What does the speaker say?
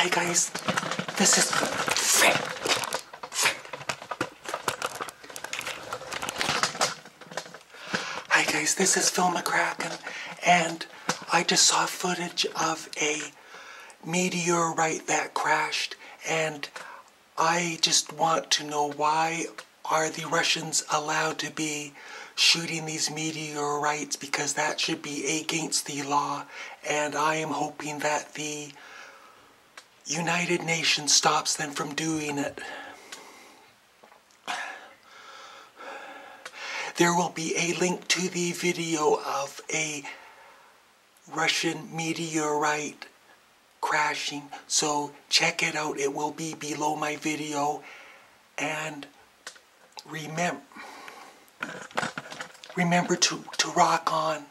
Hi guys, this is Fred. Hi guys, this is Phil McCracken, and I just saw footage of a meteorite that crashed, and I just want to know why are the Russians allowed to be shooting these meteorites because that should be against the law, and I am hoping that the United Nations stops them from doing it. There will be a link to the video of a Russian meteorite crashing, so check it out. It will be below my video. And remember, remember to, to rock on.